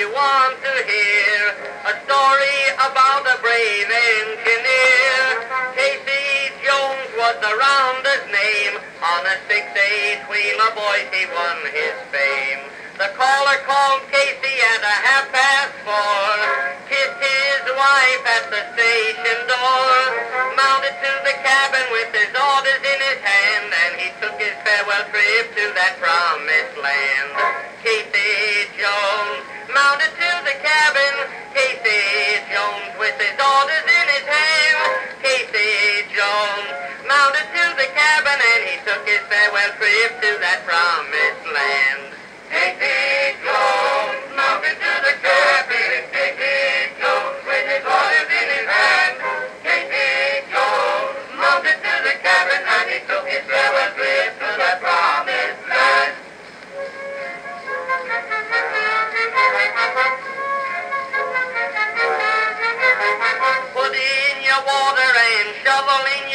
you want to hear a story about a brave engineer. Casey Jones was the rounder's name. On a six-eight wheeler, boys, he won his fame. The caller called Casey at a half past four, kissed his wife at the station door, mounted to the cabin with his orders in his hand, and he took his farewell trip to that promised land. The cabin, and he took his farewell trip to that promised land.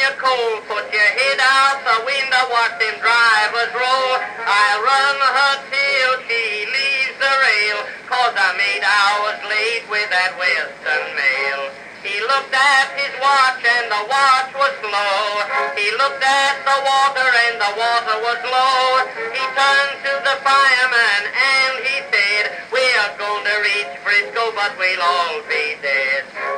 Shovel in your. Put your head out the window, watch them drivers roll. I'll run her till she leaves the rail, cause I'm eight hours late with that western mail. He looked at his watch and the watch was slow. He looked at the water and the water was low. He turned to the fireman and he said, We're going to reach Frisco, but we'll all be dead.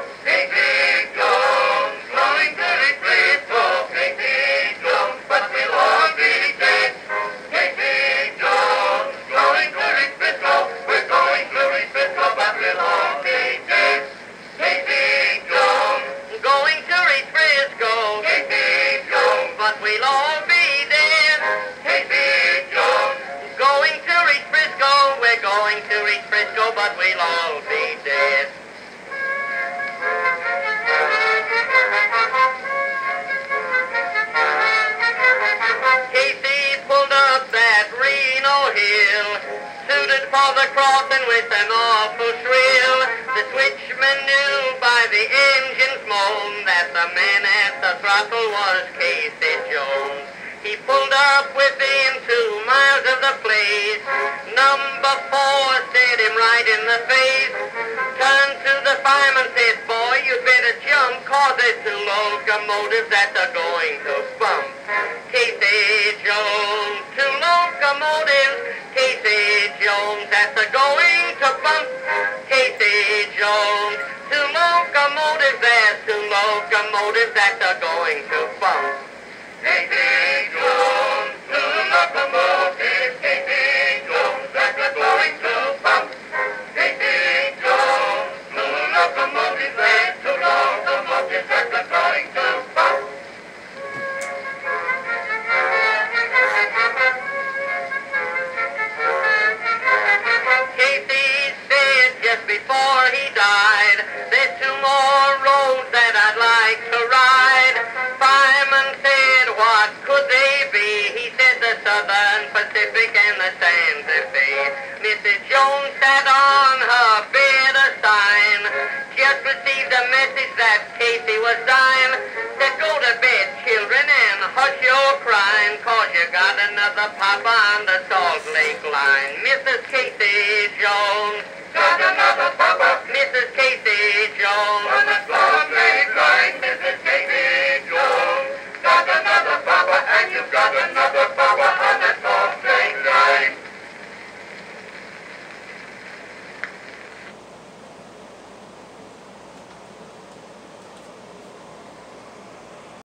We'll all be dead. Big, big Jones, going to reach Frisco. We're going to reach Frisco, but we'll all be dead. Casey pulled up that Reno hill, suited for the crossing with an awful shrill. The switchman knew by the engine's moan that the man at the throttle was Casey Jones. He pulled up within two miles of the place. Number four stared him right in the face. Turned to the fireman, said, boy, you better jump, cause there's two locomotives that are going to bump. Casey Jones, two locomotives. Casey Jones, that's a going locomotives that are going to. Casey Jones, two locomotives. Casey Jones, that's a going to that are going to. Casey said just before he died, there's two more roads that I'd Southern Pacific and the Santa Fe. Mrs. Jones sat on her bed a sign. Just received a message that Casey was dying. Said, go to bed, children, and hush your crying, cause you got another papa on the Salt Lake line. Mrs. Casey Jones. Got another papa. Mrs. Casey Jones